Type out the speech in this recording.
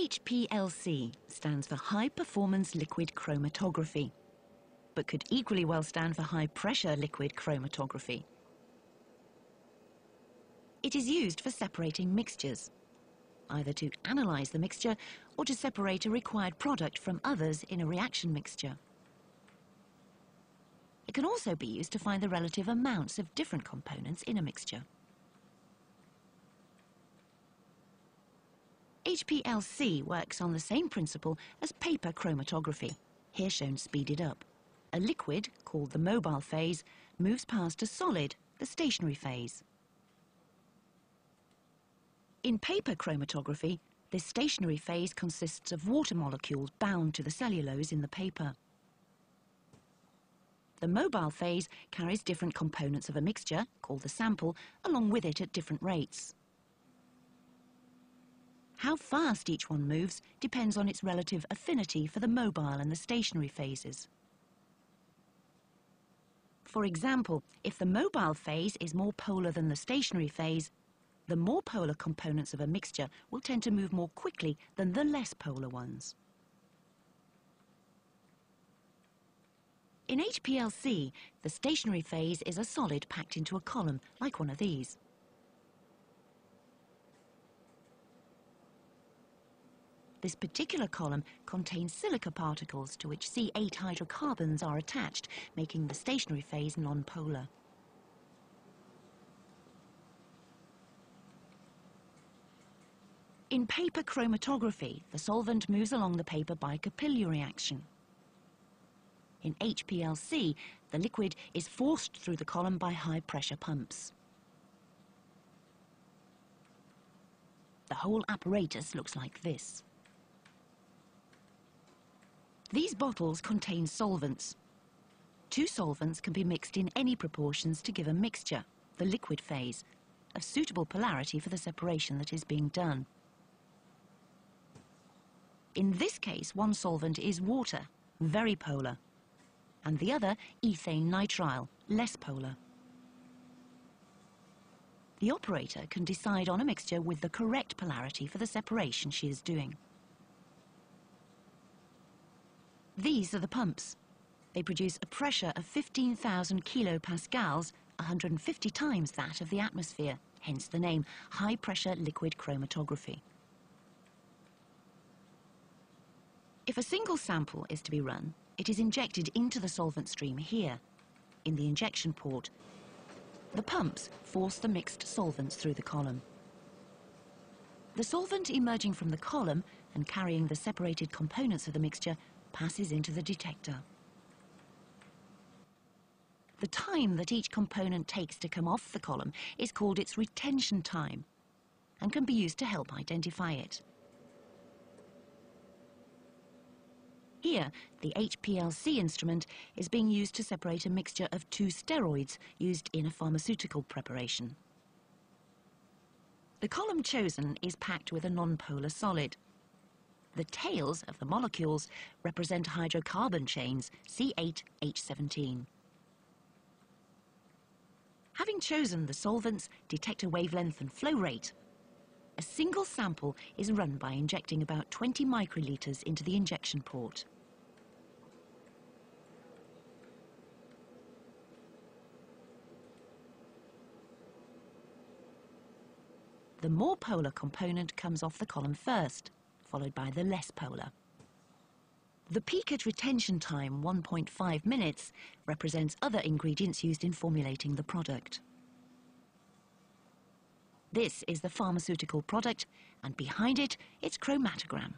HPLC stands for High Performance Liquid Chromatography, but could equally well stand for High Pressure Liquid Chromatography. It is used for separating mixtures, either to analyse the mixture or to separate a required product from others in a reaction mixture. It can also be used to find the relative amounts of different components in a mixture. HPLC works on the same principle as paper chromatography, here shown speeded up. A liquid, called the mobile phase, moves past a solid, the stationary phase. In paper chromatography, this stationary phase consists of water molecules bound to the cellulose in the paper. The mobile phase carries different components of a mixture, called the sample, along with it at different rates. How fast each one moves depends on its relative affinity for the mobile and the stationary phases. For example, if the mobile phase is more polar than the stationary phase, the more polar components of a mixture will tend to move more quickly than the less polar ones. In HPLC, the stationary phase is a solid packed into a column, like one of these. This particular column contains silica particles to which C8 hydrocarbons are attached, making the stationary phase non-polar. In paper chromatography, the solvent moves along the paper by capillary action. In HPLC, the liquid is forced through the column by high-pressure pumps. The whole apparatus looks like this. These bottles contain solvents. Two solvents can be mixed in any proportions to give a mixture, the liquid phase, of suitable polarity for the separation that is being done. In this case, one solvent is water, very polar, and the other ethane nitrile, less polar. The operator can decide on a mixture with the correct polarity for the separation she is doing. These are the pumps. They produce a pressure of 15,000 kilopascals, 150 times that of the atmosphere, hence the name high pressure liquid chromatography. If a single sample is to be run, it is injected into the solvent stream here, in the injection port. The pumps force the mixed solvents through the column. The solvent emerging from the column and carrying the separated components of the mixture passes into the detector. The time that each component takes to come off the column is called its retention time and can be used to help identify it. Here, the HPLC instrument is being used to separate a mixture of two steroids used in a pharmaceutical preparation. The column chosen is packed with a non-polar solid. The tails of the molecules represent hydrocarbon chains C8H17. Having chosen the solvents, detector wavelength and flow rate, a single sample is run by injecting about 20 microliters into the injection port. The more polar component comes off the column first, followed by the less polar. The peak at retention time, 1.5 minutes, represents other ingredients used in formulating the product. This is the pharmaceutical product, and behind it, its chromatogram.